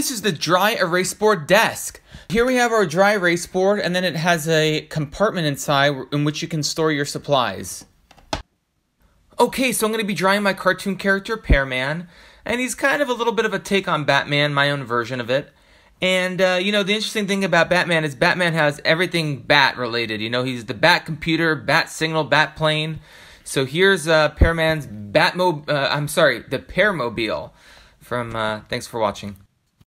this is the dry erase board desk. Here we have our dry erase board and then it has a compartment inside in which you can store your supplies. Okay, so I'm going to be drawing my cartoon character, Pearman, and he's kind of a little bit of a take on Batman, my own version of it. And, uh, you know, the interesting thing about Batman is Batman has everything bat related. You know, he's the bat computer, bat signal, bat plane. So here's uh, Pearman's Batmo. Uh, I'm sorry, the Pearmobile. From uh, thanks for watching.